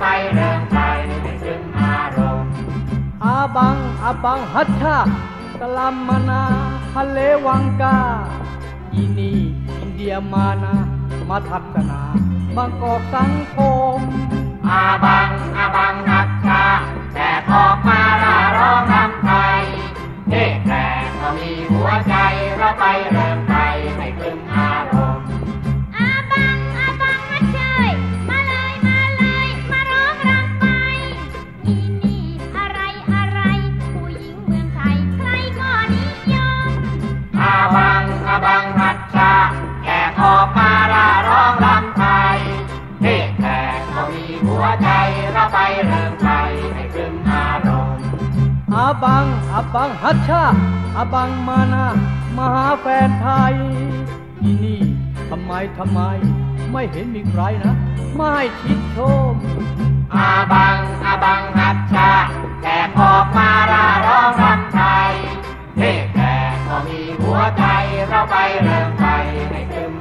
ไปเดินไปไม่ถึงอารมณ์อาบังอาบังฮัทชากลามมนาฮัลเลวังกาอินีอินเดียมานามาทัศนาบางกอกสังคมอาบังอาบังฮัทชาแต่ออกมาล่าร้องรำไทยเด็กแกก็มีหัวใจเราไปเริ่ม บังอาบังหัดชา แกออกมาร่าร้องรำไทยเด็กแต่ก็มีหัวใจเราไปเริ่มไปให้คลึงอารมณ์อาบังอาบังฮัชชาอาบังมานามาหาแฟนไทยที่นี่ทำไมทำไม ไม่เห็นมีใครนะ ไม่ชิดชม เราไปเริ่มไปให้เต็ม